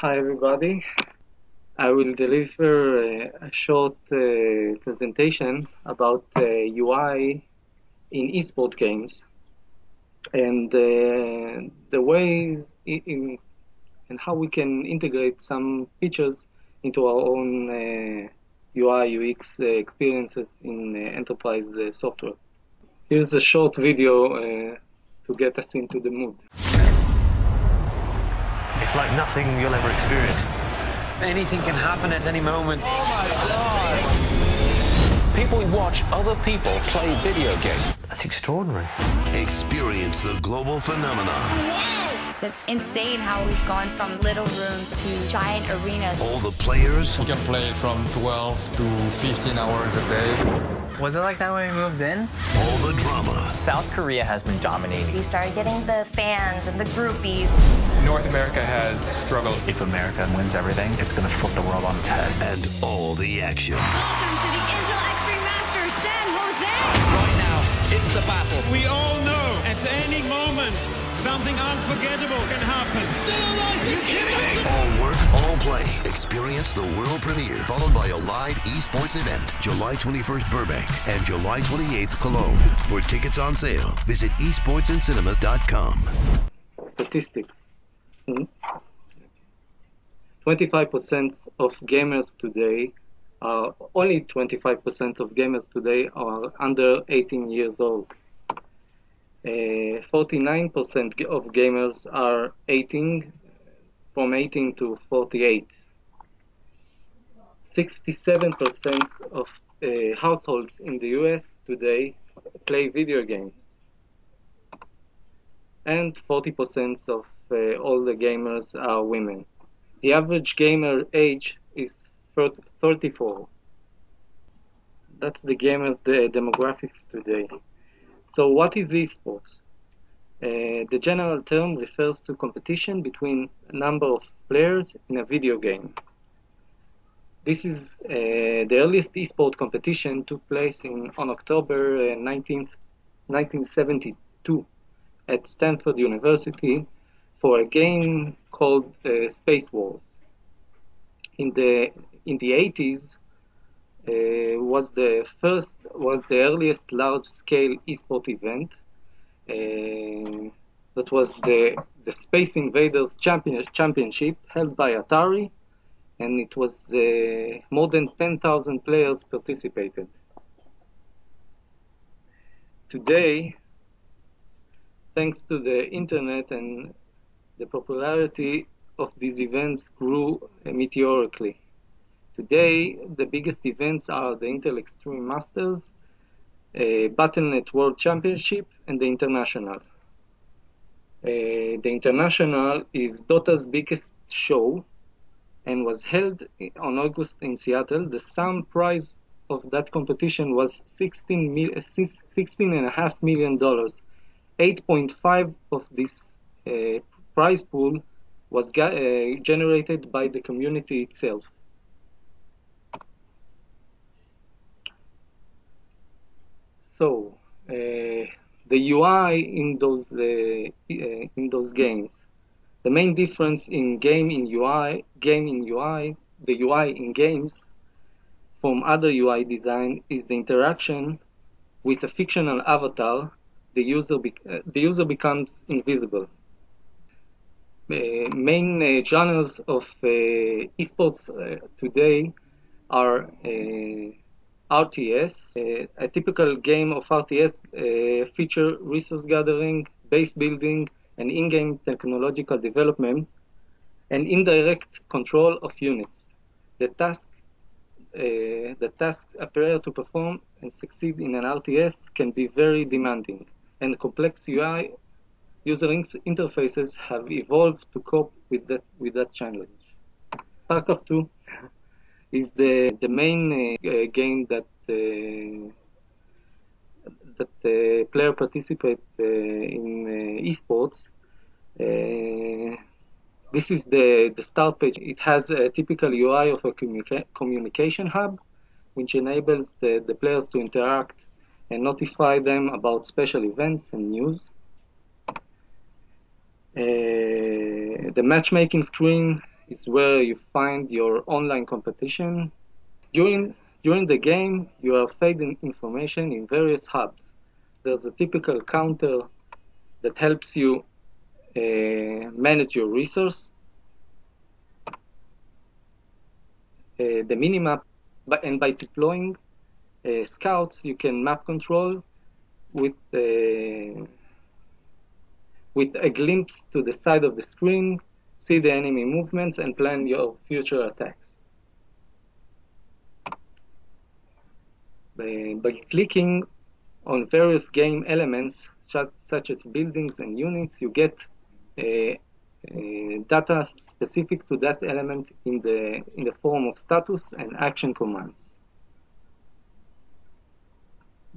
Hi, everybody. I will deliver a, a short uh, presentation about uh, UI in esport games and uh, the ways in, and how we can integrate some features into our own UI UX experiences in enterprise software. Here's a short video to get us into the mood. It's like nothing you'll ever experience. Anything can happen at any moment. Oh my God! People watch other people play video games. That's extraordinary. Experience the global phenomenon. Wow! It's insane how we've gone from little rooms to giant arenas. All the players. We can play from 12 to 15 hours a day. Was it like that when we moved in? All the drama. South Korea has been dominating. We started getting the fans and the groupies. North America has struggled. If America wins everything, it's going to flip the world on its head. And all the action. Now, the battle. We all know at any moment something unforgettable can happen. Are you kidding me? All work, all play. Experience the world premiere, followed by a live esports event, July 21st Burbank and July 28th Cologne. For tickets on sale, visit esportsandcinema.com. Statistics. Hmm? 25% of gamers today are only 25% of gamers today are under 18 years old. 49% uh, of gamers are 18, from 18 to 48. 67% of uh, households in the US today play video games. And 40% of uh, all the gamers are women. The average gamer age is 34. That's the gamers' the demographics today. So what is esports? Uh, the general term refers to competition between a number of players in a video game. This is uh, the earliest esport competition took place in, on October uh, 19th, 1972 at Stanford University for a game called uh, Space Wars. In the in the 80s, uh, was the first was the earliest large-scale esport event. Uh, that was the the Space Invaders Champion, Championship held by Atari, and it was uh, more than 10,000 players participated. Today, thanks to the internet and the popularity of these events grew meteorically. Today, the biggest events are the Intel Extreme Masters, uh, Battle.net World Championship, and the International. Uh, the International is Dota's biggest show and was held on August in Seattle. The sum prize of that competition was 16 mil- 16.5 million dollars. 8.5 of this uh, prize pool was uh, generated by the community itself. So uh, the UI in those uh, in those games, the main difference in game in UI, game in UI, the UI in games from other UI design is the interaction with a fictional avatar. The user be, uh, the user becomes invisible. Uh, main uh, genres of uh, esports today are RTS. A typical game of RTS uh, feature resource gathering, base building, and in-game technological development, and indirect control of units. The task uh, the tasks a player to perform and succeed in an RTS can be very demanding, and complex UI user interfaces have evolved to cope with that with that challenge. StarCraft 2 is the the main uh, game that uh, that the player participate uh, in esports. this is the the start page. It has a typical UI of a communica communication hub, which enables the, the players to interact and notify them about special events and news. Uh, the matchmaking screen is where you find your online competition. During during the game, you are fed information in various hubs. There's a typical counter that helps you uh, manage your resource. Uh, the minimap, but, and by deploying uh, scouts, you can map control with uh, with a glimpse to the side of the screen, see the enemy movements, and plan your future attacks. By, by clicking on various game elements, such as buildings and units, you get data specific to that element in the, in the form of status and action commands.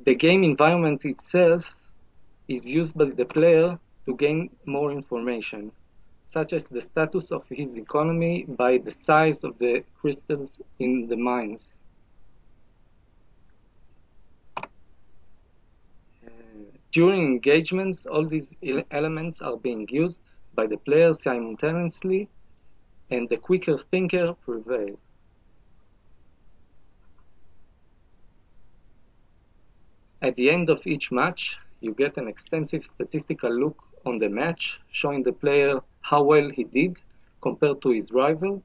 The game environment itself is used by the player to gain more information, such as the status of his economy by the size of the crystals in the mines. Uh, during engagements, all these elements are being used by the players simultaneously, and the quicker thinker prevails. At the end of each match, you get an extensive statistical look on the match, showing the player how well he did compared to his rival.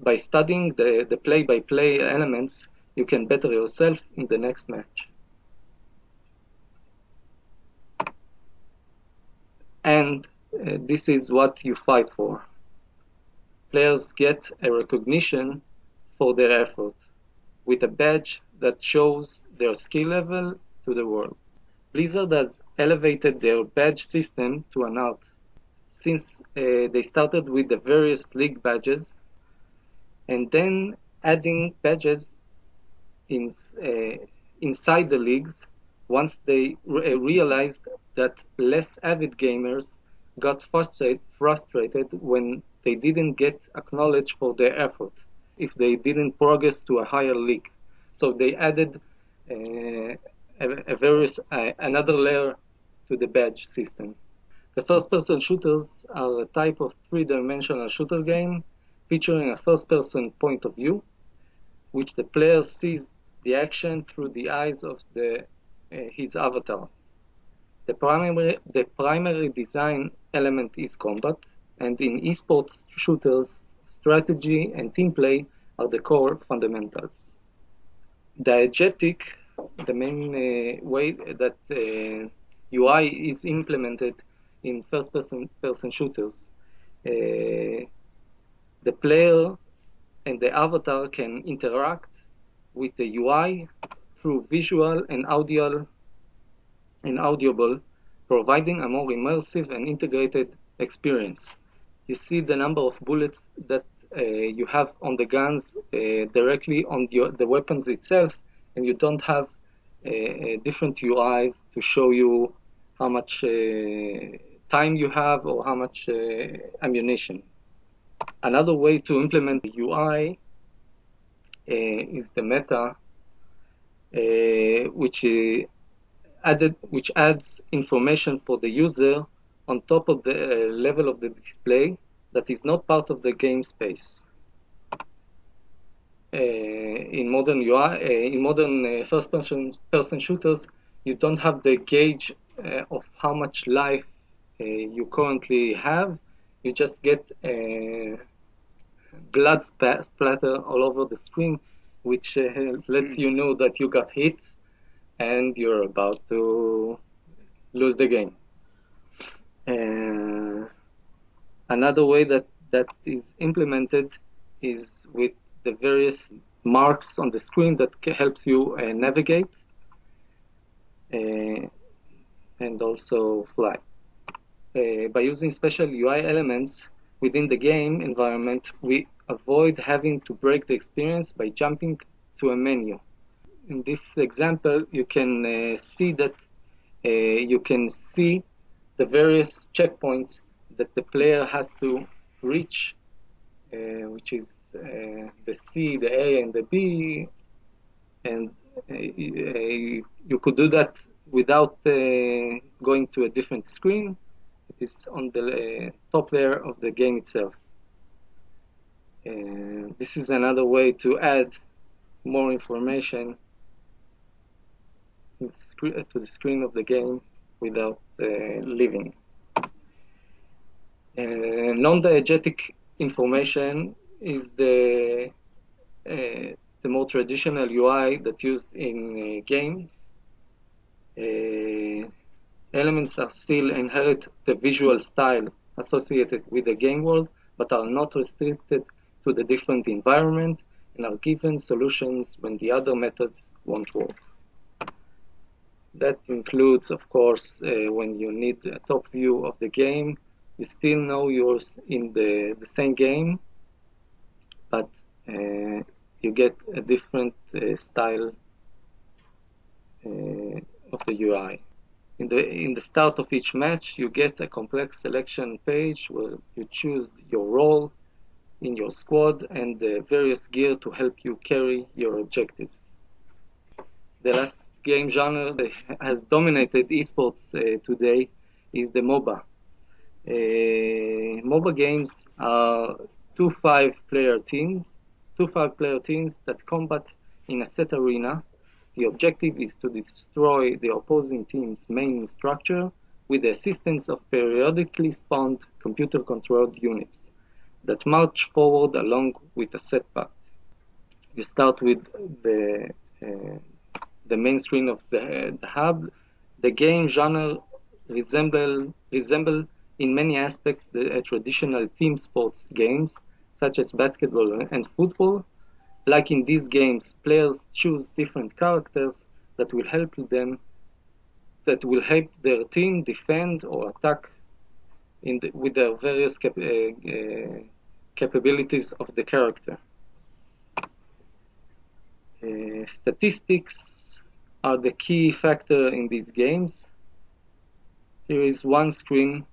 By studying the, the play-by-play elements, you can better yourself in the next match. and uh, this is what you fight for. Players get a recognition for their effort with a badge that shows their skill level to the world. Blizzard has elevated their badge system to an art. Since uh, they started with the various league badges and then adding badges in, uh, inside the leagues once they re- realized that less avid gamers got frustrate, frustrated when they didn't get acknowledged for their effort if they didn't progress to a higher league. So they added uh, a, a various uh, another layer to the badge system. The first-person shooters are a type of three-dimensional shooter game featuring a first-person point of view, which the player sees the action through the eyes of the uh, his avatar. The primary, the primary design element is combat, and in esports shooters, strategy and team play are the core fundamentals. Diegetic, the main uh, way that uh, UI is implemented in first-person person shooters, uh, the player and the avatar can interact with the UI through visual and audio and audible, providing a more immersive and integrated experience. You see the number of bullets that uh, you have on the guns uh, directly on your, the weapons itself, and you don't have uh, uh different UIs to show you how much uh, time you have or how much uh, ammunition. Another way to implement the UI is the meta uh, which uh, added which adds information for the user on top of the uh, level of the display that is not part of the game space. Uh, in modern UI, uh, in modern uh, first-person person shooters, you don't have the gauge of how much life you currently have. You just get blood splatter all over the screen which uh, lets you know that you got hit and you're about to lose the game. Uh, another way that that is implemented is with the various marks on the screen that helps you uh, navigate uh, and also fly. Uh, by using special UI elements within the game environment, we avoid having to break the experience by jumping to a menu. In this example, you can uh, see that uh, you can see the various checkpoints that the player has to reach, uh, which is uh, the C, the A, and the B, and uh, you could do that without going to a different screen. Is on the top layer of the game itself. Uh, this is another way to add more information to the screen of the game without uh, leaving. Uh, non-diegetic information is the uh, the more traditional UI that used in uh, games. Elements are still inherit the visual style associated with the game world, but are not restricted to the different environment and are given solutions when the other methods won't work. That includes, of course, uh, when you need a top view of the game, you still know you're in the, the same game, but uh, you get a different uh, style uh, of the UI. In the, in the start of each match, you get a complex selection page where you choose your role in your squad and the various gear to help you carry your objectives. The last game genre that has dominated esports uh, today is the MOBA. Uh, MOBA games are two five-player teams, two five-player teams that combat in a set arena the objective is to destroy the opposing team's main structure with the assistance of periodically spawned computer-controlled units that march forward along with a set path. You start with the, uh, the main screen of the, the hub. The game genre resemble, resemble in many aspects the uh, traditional team sports games such as basketball and football, like in these games, players choose different characters that will help them, that will help their team defend or attack the, with their various cap, uh, uh, capabilities of the character. Uh, statistics are the key factor in these games. Here is one screen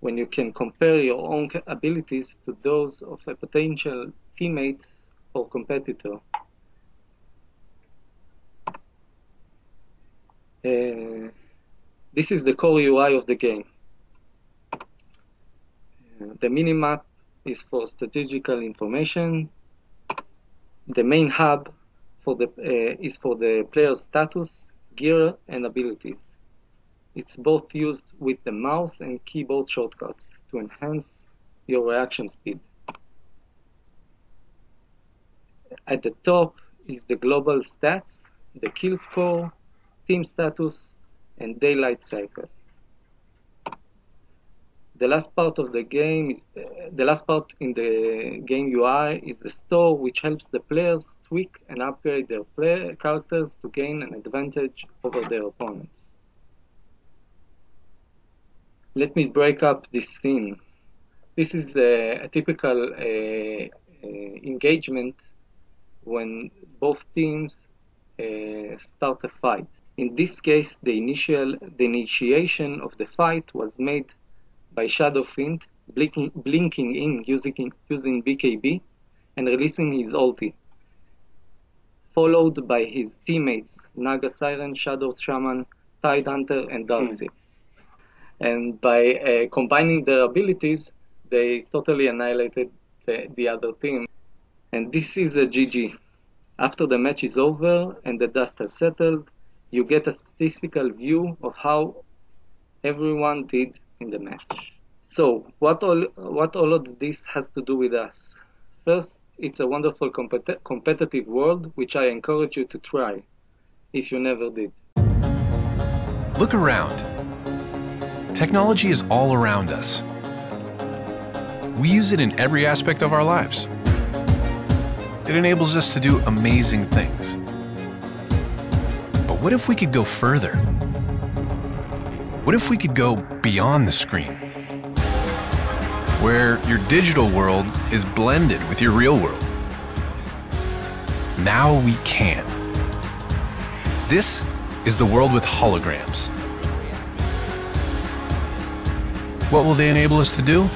when you can compare your own abilities to those of a potential teammate or competitor. Uh, this is the core UI of the game. Uh, the minimap is for strategical information. The main hub for the, uh, is for the player's status, gear, and abilities. It's both used with the mouse and keyboard shortcuts to enhance your reaction speed. At the top is the global stats, the kill score, team status, and daylight cycle. The last part of the game is uh, the last part in the game UI is the store, which helps the players tweak and upgrade their play characters to gain an advantage over their opponents. Let me break up this scene. This is a, a typical uh, uh, engagement when both teams uh, start a fight. In this case, the initial the initiation of the fight was made by Shadowfiend, blinking, blinking in using using BKB and releasing his ulti, followed by his teammates Naga Siren, Shadow Shaman, Tidehunter, and Dark Seer. Mm. And by uh, combining their abilities, they totally annihilated the, the other team. And this is a GG. After the match is over and the dust has settled, you get a statistical view of how everyone did in the match. So, what all, what all of this has to do with us? First, it's a wonderful compet- competitive world which I encourage you to try if you never did. Look around. Technology is all around us. We use it in every aspect of our lives. It enables us to do amazing things. But what if we could go further? What if we could go beyond the screen? Where your digital world is blended with your real world. Now we can. This is the world with holograms. What will they enable us to do?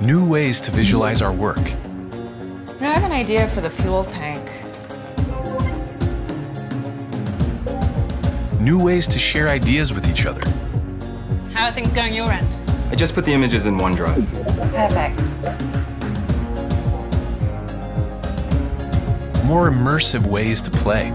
New ways to visualize our work. You know, I have an idea for the fuel tank. New ways to share ideas with each other. How are things going your end? I just put the images in OneDrive. Perfect. More immersive ways to play.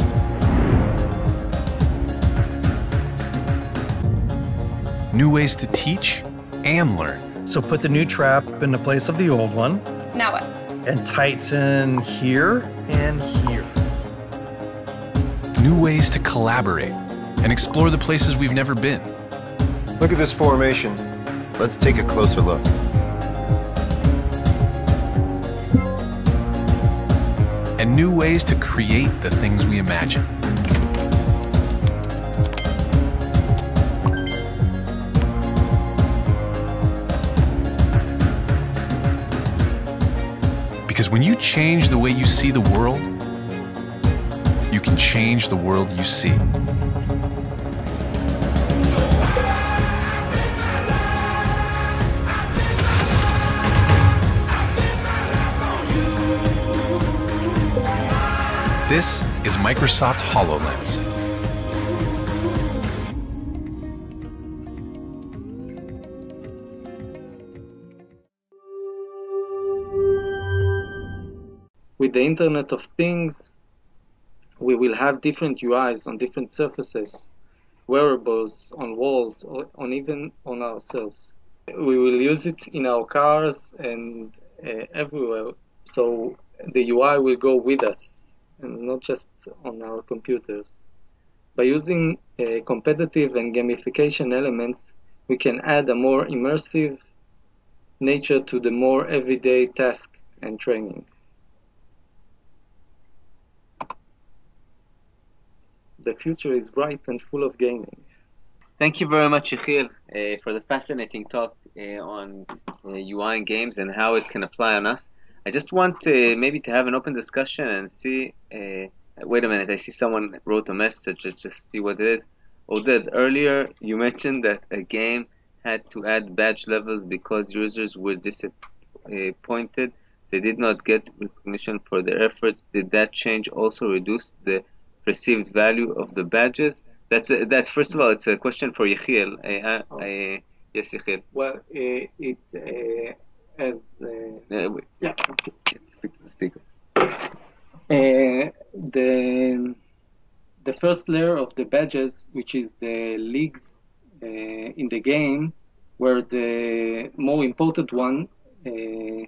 New ways to teach and learn. So put the new trap in the place of the old one. Now what? And tighten here and here. New ways to collaborate and explore the places we've never been. Look at this formation. Let's take a closer look. And new ways to create the things we imagine. When you change the way you see the world, you can change the world you see. This is Microsoft HoloLens. The Internet of Things, we will have different UIs on different surfaces, wearables, on walls, or on even on ourselves. We will use it in our cars and uh, everywhere. So the UI will go with us and not just on our computers. By using uh, competitive and gamification elements, we can add a more immersive nature to the more everyday task and training. The future is bright and full of gaming. Thank you very much, Yehiel, uh, for the fascinating talk uh, on uh, UI and games and how it can apply on us. I just want to maybe to have an open discussion and see. Wait a minute, I see someone wrote a message. Let's just see what it is. Oded, earlier you mentioned that a game had to add badge levels because users were disappointed. They did not get recognition for their efforts. Did that change also reduce the perceived value of the badges? That's a, that's first of all, it's a question for Yehiel. I, I, yes, Yehiel. Well, uh, it uh, as uh, yeah. Speak to the speaker. Uh, the the first layer of the badges, which is the leagues uh, in the game, were the more important one, uh,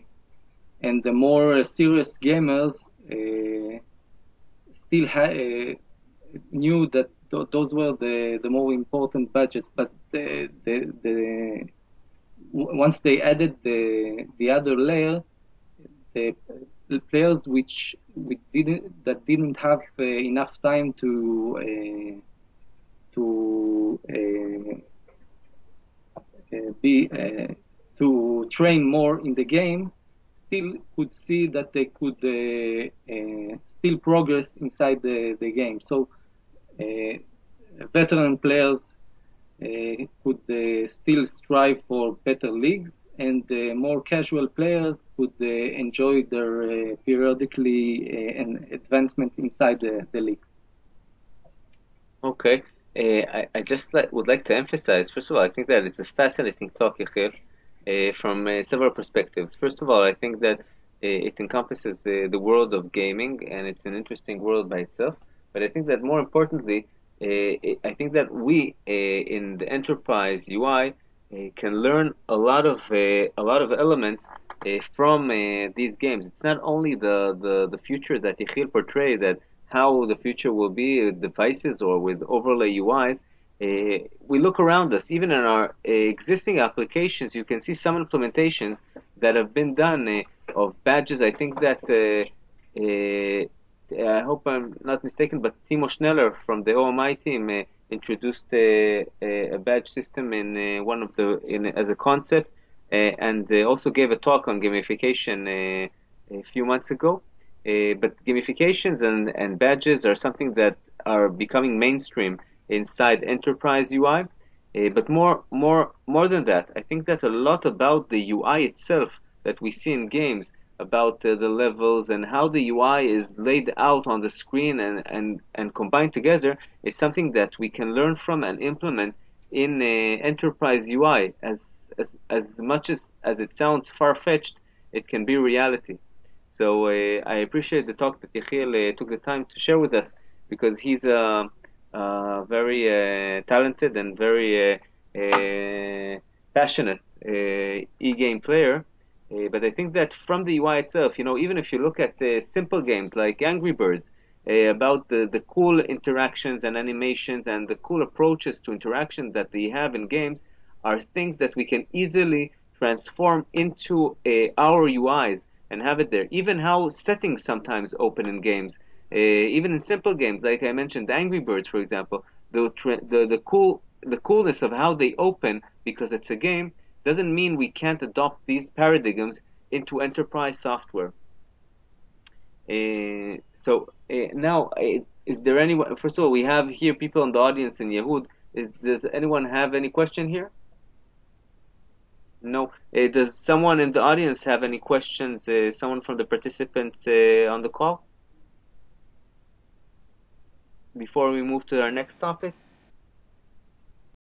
and the more serious gamers uh, still ha- knew that th- those were the, the more important budgets, But the, the, the once they added the the other layer, the players which we didn't that didn't have uh, enough time to uh, to uh, be to train more in the game still could see that they could still progress inside the, the game. So veteran players uh, could uh, still strive for better leagues, and uh, more casual players could enjoy their periodically an advancement inside the, the league. Okay. I, I, just like, would like to emphasize, first of all, I think that it's a fascinating talk, Yehiel, uh, from uh, several perspectives. First of all, I think that uh, Uh, it encompasses uh, the world of gaming, and it's an interesting world by itself. But I think that more importantly, uh, I think that we in the enterprise UI can learn a lot of a lot of elements from these games. It's not only the, the, the future that Yehiel portrayed that how the future will be with devices or with overlay UIs. Uh, we look around us, even in our uh, existing applications, you can see some implementations that have been done uh, of badges. I think that uh, uh, I hope I'm not mistaken, but Timo Schneller from the OMI team um, uh, introduced a, a, badge system in uh, one of the in, as a concept, uh, and also gave a talk on gamification a few months ago. but gamifications and, and badges are something that are becoming mainstream inside enterprise UI. but more more more than that, I think that a lot about the UI itself that we see in games about uh, the levels and how the UI is laid out on the screen and, and, and combined together is something that we can learn from and implement in uh, enterprise UI as as, as much as, as it sounds far fetched, it can be reality. So uh, I appreciate the talk that Yehiel uh, took the time to share with us because he's a, a very uh, talented and very uh, uh, passionate uh, e-game player. Eh, but I think that from the UI itself, you know, even if you look at the simple games like Angry Birds, eh, about the, the cool interactions and animations and the cool approaches to interaction that they have in games are things that we can easily transform into eh, our UIs and have it there. Even how settings sometimes open in games, uh, even in simple games, like I mentioned, Angry Birds, for example, the, the the cool the coolness of how they open because it's a game doesn't mean we can't adopt these paradigms into enterprise software. Uh, so uh, now, uh, is there anyone? First of all, we have here people in the audience in Yehud. Is does anyone have any question here? No. Uh, does someone in the audience have any questions? Uh, someone from the participants uh, on the call? Before we move to our next topic?